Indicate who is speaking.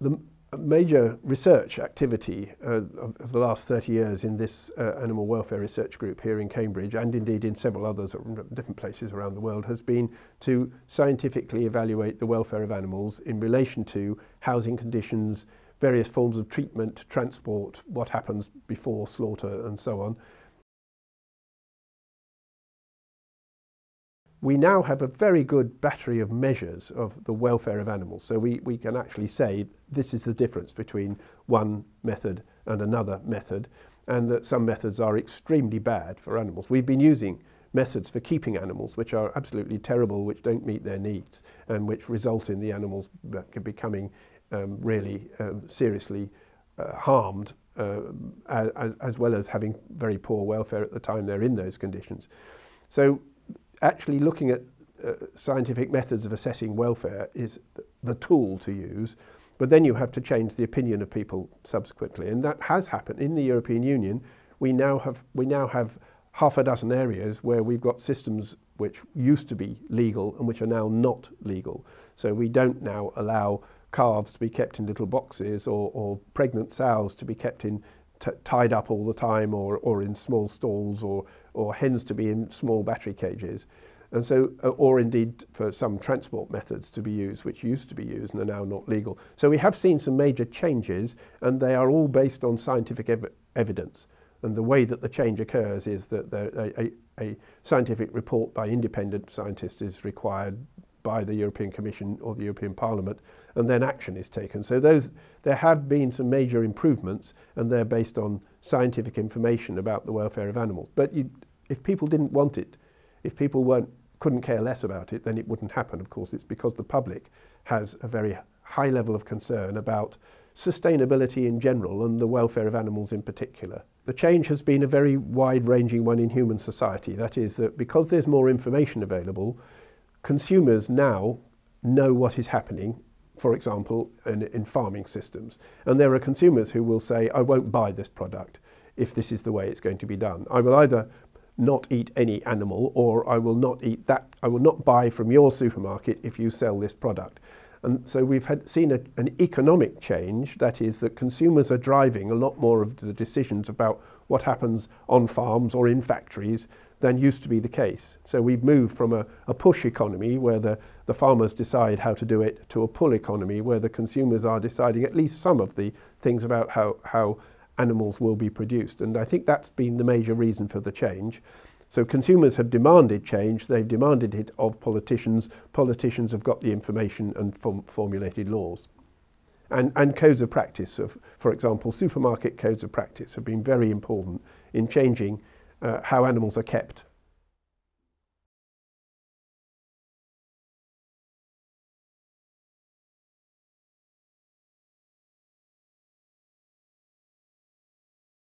Speaker 1: the uh, major research activity uh, of, of the last 30 years in this uh, animal welfare research group here in Cambridge and indeed in several others at different places around the world has been to scientifically evaluate the welfare of animals in relation to housing conditions, various forms of treatment, transport, what happens before slaughter and so on. We now have a very good battery of measures of the welfare of animals. So we, we can actually say this is the difference between one method and another method, and that some methods are extremely bad for animals. We've been using methods for keeping animals which are absolutely terrible, which don't meet their needs, and which result in the animals becoming um, really um, seriously uh, harmed, uh, as, as well as having very poor welfare at the time they're in those conditions. So actually looking at uh, scientific methods of assessing welfare is the tool to use, but then you have to change the opinion of people subsequently. And that has happened in the European Union. We now have, we now have half a dozen areas where we've got systems which used to be legal and which are now not legal. So we don't now allow calves to be kept in little boxes or, or pregnant sows to be kept in tied up all the time or, or in small stalls or, or hens to be in small battery cages. And so, uh, or indeed for some transport methods to be used, which used to be used and are now not legal. So we have seen some major changes and they are all based on scientific ev evidence. And the way that the change occurs is that there, a, a, a scientific report by independent scientists is required by the European Commission or the European Parliament, and then action is taken. So those, there have been some major improvements, and they're based on scientific information about the welfare of animals. But you, if people didn't want it, if people weren't, couldn't care less about it, then it wouldn't happen. Of course, it's because the public has a very high level of concern about sustainability in general and the welfare of animals in particular. The change has been a very wide-ranging one in human society. That is that because there's more information available, consumers now know what is happening, for example, in, in, farming systems. And there are consumers who will say, I won't buy this product if this is the way it's going to be done. I will either not eat any animal or I will not eat that, I will not buy from your supermarket if you sell this product. And so we've had, seen a, an economic change, that is that consumers are driving a lot more of the decisions about what happens on farms or in factories than used to be the case. So we've moved from a, a, push economy where the, the farmers decide how to do it to a pull economy where the consumers are deciding at least some of the things about how, how animals will be produced. And I think that's been the major reason for the change. So consumers have demanded change, they've demanded it of politicians, politicians have got the information and form formulated laws. And, and codes of practice, of, for example, supermarket codes of practice have been very important in changing uh, how animals are kept